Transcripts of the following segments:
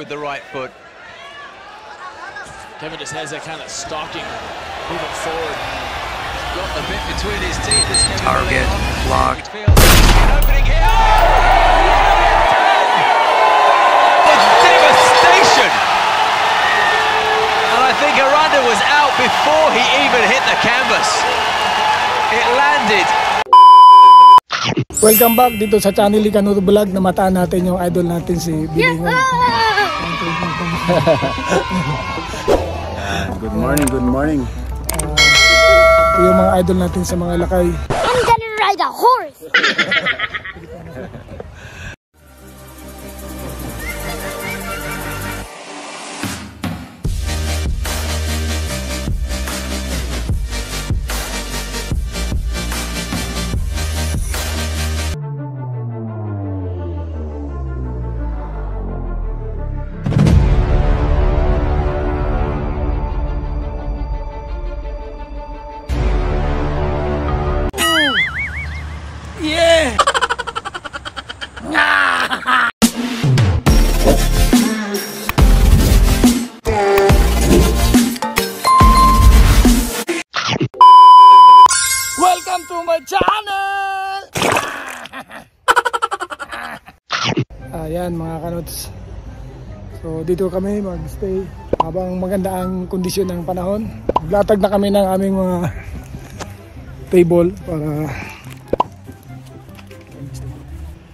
with the right foot. Kevin just has that kind of stalking, moving forward. Got the bit between his teeth. This Kevin Target Malone. blocked. Opening here. The devastation. And I think Aranda was out before he even hit the canvas. It landed Welcome back dito sa channel Ikanuto Vlog na mataan natin yung idol natin si Bilingon. Good morning, good morning. Ito yung mga idol natin sa mga lakay. I'm gonna ride a horse. So dito kami mag-stay habang maganda ang kondisyon ng panahon. Maglatag na kami ng aming mga table para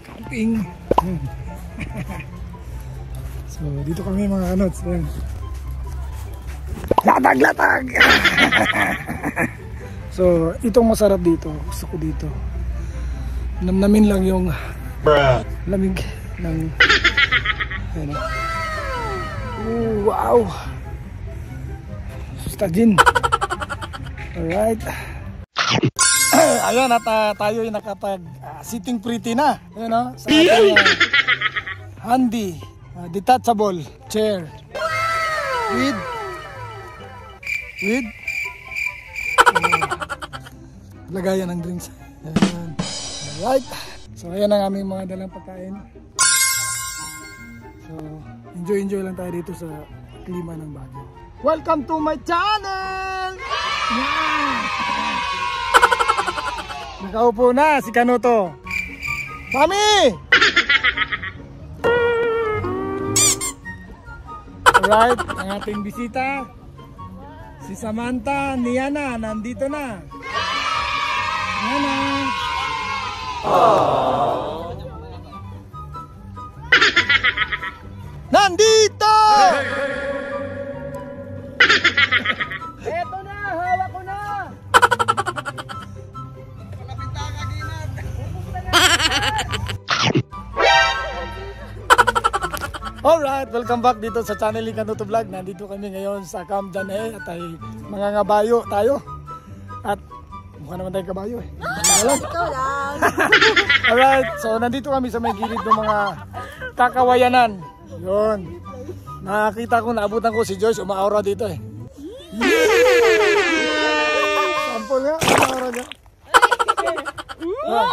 camping. so, dito kami mga kanots. Ayan. Latag, latag! so, itong masarap dito. Gusto ko dito. Namnamin lang yung lamig ng ano. Wow! Sustadin. Alright. Ayun, at ah, tayo ay nakapag ah, sitting pretty na. Ayun, no? Sa ating ah, handy, ah, detachable chair. With with ah, lagayan ng drinks. Ayan. Alright. So, ayan ang aming mga dalang pagkain. Enjoy-enjoy lang tayo dito sa klima ng Baguio. Welcome to my channel! Yeah! Nakaupo na si Kanuto. Mami! Alright, ang ating bisita. Si Samantha Niana, nandito na. Niana. Nandito! Eto na, hawak ko na! Alright, welcome back dito sa channel Ikanuto Vlog. Nandito kami ngayon sa Camp Dane at ay mga ngabayo tayo. At mukha naman tayo kabayo eh. Lang. Alright, so nandito kami sa may gilid ng mga kakawayanan. Yun. Nakakita ko, naabutan ko si Joyce, umaura dito eh. Sample nga, umaura niya. Ah,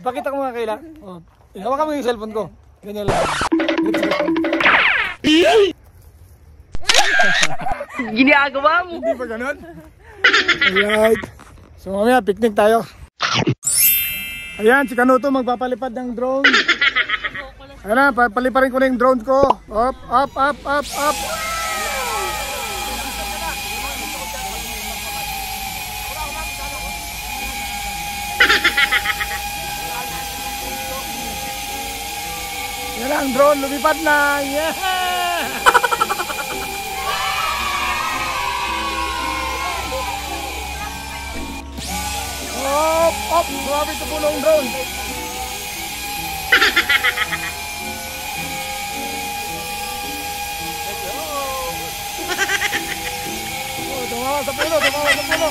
Pakita ko nga kaila. Oh, hawakan mo yung cellphone ko. Ganyan lang. Ginagawa mo. Hindi ba ganun? Alright. So mamaya picnic tayo. Ayan, si Kanuto magpapalipad ng drone. Ayan na, papaliparin ko na yung drone ko. Up, up, up, up, up. Yan ang drone, lumipad na. Yeah! Op, op, grabe ito pulong drone. Oh, tumawa sa pulo, tumawa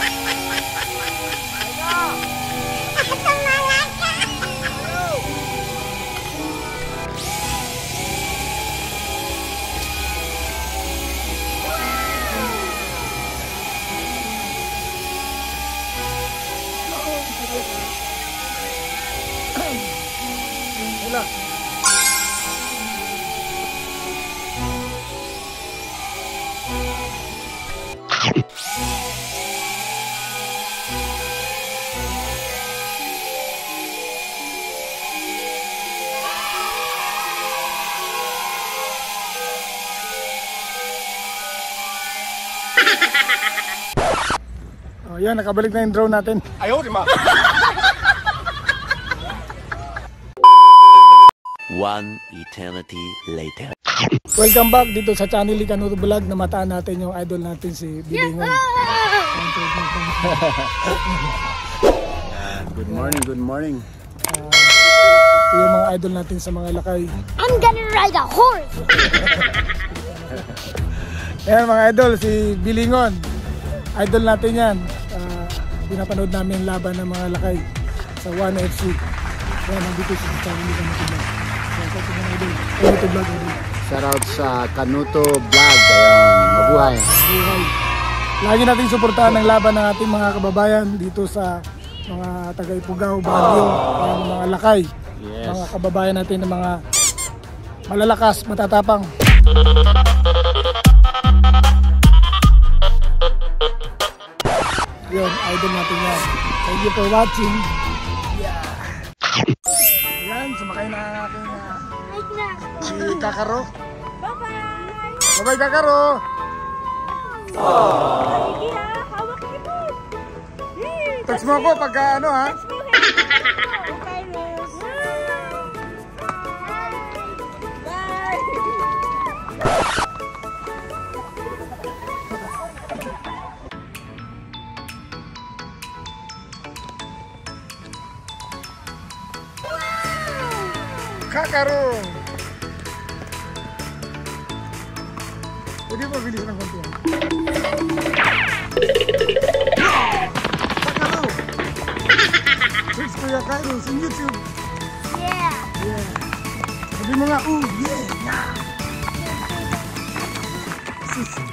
Oh, yan, nakabalik na yung drone natin. One eternity later. Welcome back dito sa channel Ikanuto Vlog na mataan natin yung idol natin si Bilingon. Good morning, good morning. Ito yung mga idol natin sa mga lakay. I'm gonna ride a horse. Ayan mga idol, si Bilingon. Idol natin yan. Pinapanood namin laban ng mga lakay sa 1FC. Ayan, nandito siya sa channel Ikanuto Vlog. So, ito yung mga idol. Ikanuto Vlog, idol. Shout out sa Kanuto Vlog. Ayun, mabuhay. Buhay. Lagi natin suportahan ang laban ng ating mga kababayan dito sa mga taga-Ipugaw, Baguio, ayan, mga lakay. Yes. Mga kababayan natin ng mga malalakas, matatapang. Yun, idol natin yan. Thank you for watching. Yeah. Ayan, sumakay na ang aking uh, si Kakaro. Bye-bye! Bye-bye, Kakaro! Text mo ako pagka ano ha? Kakaro! Pwede mo bilis ng konti ha? Kakaro! Search Kuya Karo sa YouTube. Yeah. Yeah. Sabi mo nga, ooh, yeah, yeah. Sus.